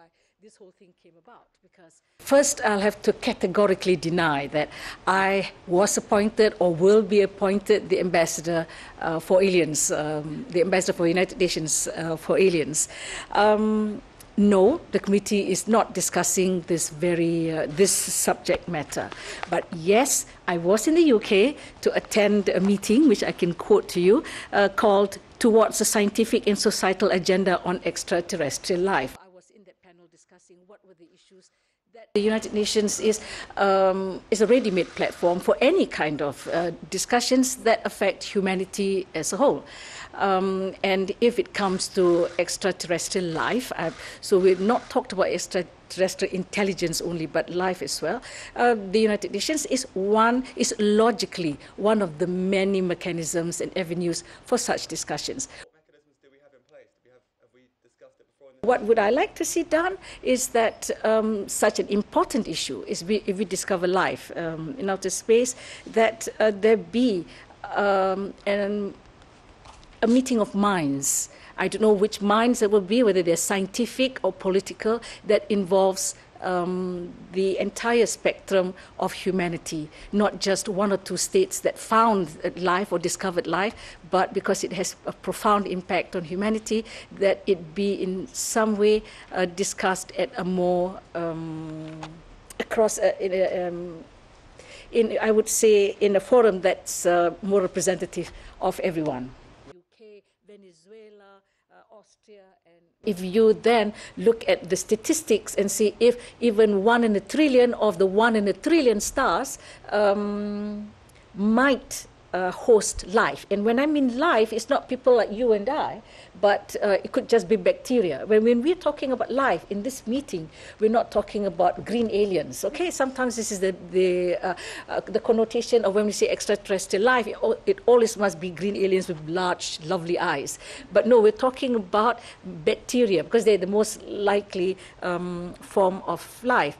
why this whole thing came about. Because first, I'll have to categorically deny that I was appointed or will be appointed the ambassador uh, for aliens, um, the ambassador for United Nations uh, for aliens. Um, no, the committee is not discussing this very uh, this subject matter. But yes, I was in the UK to attend a meeting, which I can quote to you, uh, called "Towards a Scientific and Societal Agenda on Extraterrestrial Life." I was in that panel discussing what were the issues that the United Nations is um, is a ready-made platform for any kind of uh, discussions that affect humanity as a whole. Um, and if it comes to extraterrestrial life, uh, so we've not talked about extraterrestrial intelligence only, but life as well. Uh, the United Nations is one is logically one of the many mechanisms and avenues for such discussions. What would I like to see done is that um, such an important issue is we, if we discover life um, in outer space, that uh, there be um, an a meeting of minds. I don't know which minds it will be, whether they're scientific or political, that involves um, the entire spectrum of humanity, not just one or two states that found life or discovered life, but because it has a profound impact on humanity, that it be in some way uh, discussed at a more um, across a, in, a, um, in, I would say, in a forum that's uh, more representative of everyone. Venezuela, uh, Austria, and if you then look at the statistics and see if even one in a trillion of the one in a trillion stars um, might uh, host life. And when I mean life, it's not people like you and I, but uh, it could just be bacteria. When, when we're talking about life in this meeting, we're not talking about green aliens. Okay, sometimes this is the the uh, uh, the connotation of when we say extraterrestrial life. It, it, always must be green aliens with large, lovely eyes. But no, we're talking about bacteria because they're the most likely um, form of life.